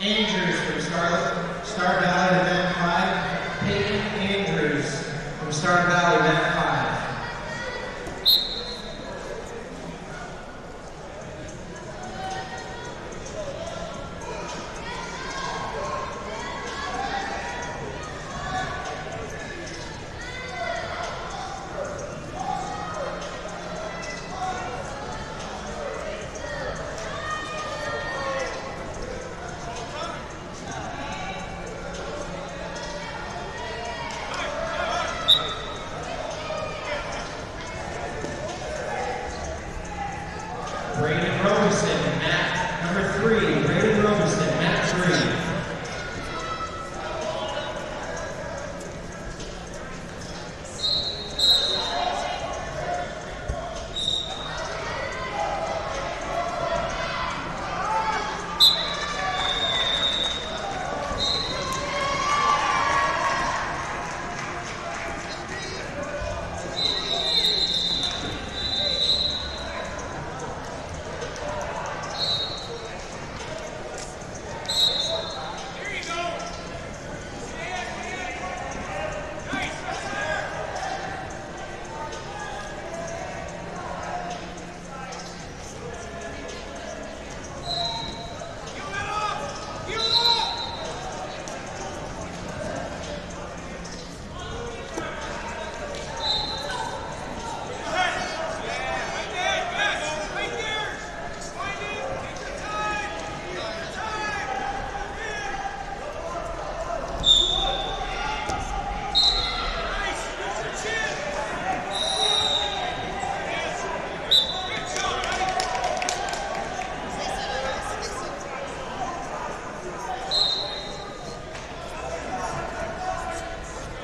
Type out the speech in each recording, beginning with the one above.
Andrews from Star, Star Valley Event 5. Peyton Andrews from Star Valley Event 5. Braden Robeson, Mat number three. Braden Robeson, Mat three.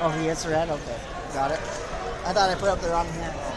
Oh, he hits red? Okay. Got it. I thought I put up the wrong here.